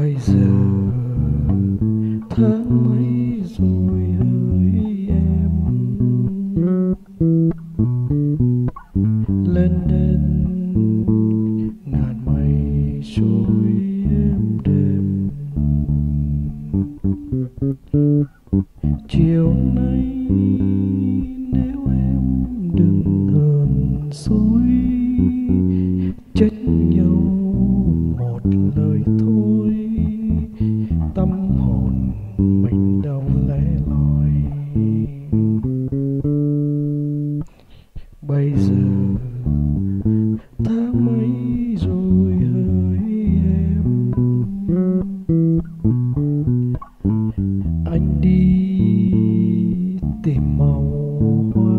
bây giờ tháng mấy rồi hỡi em? Lên đến ngàn mây trôi em đêm chiều nay nếu em đừng hờn dối bây giờ tháng mấy rồi hỡi em. Anh đi tìm màu hoa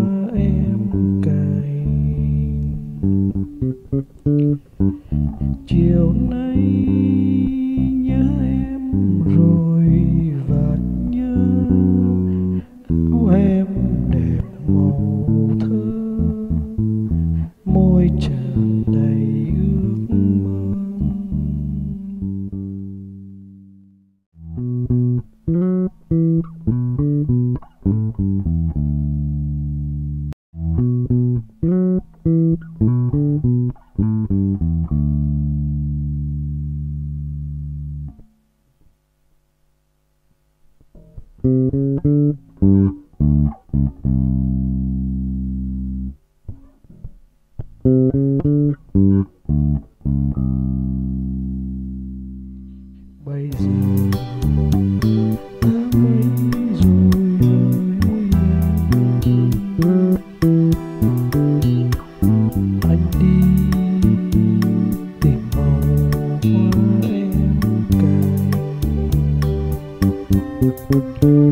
You.